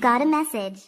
Got a message.